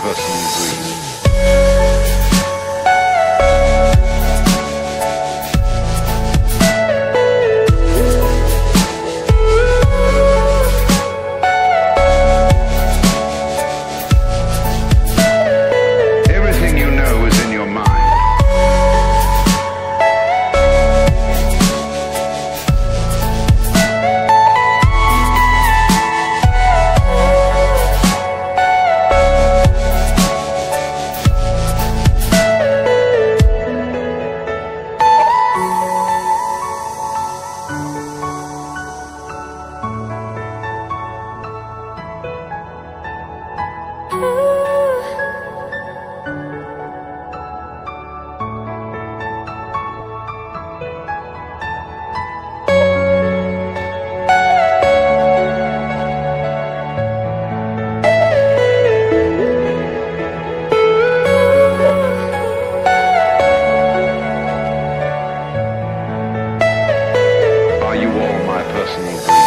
personal dreams. are you all my personal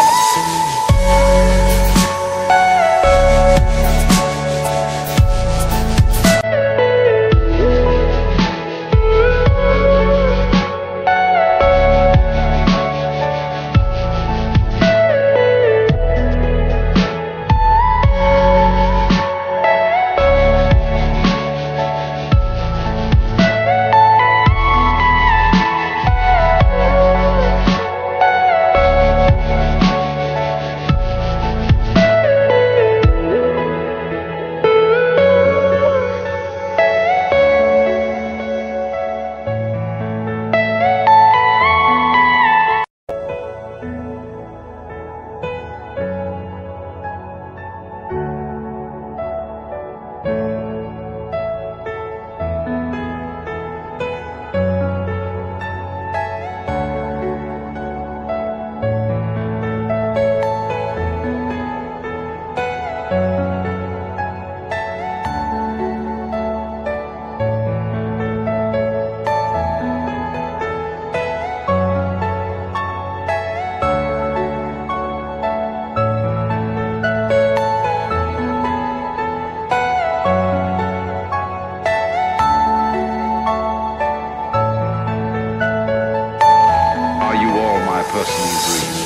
my personal dreams.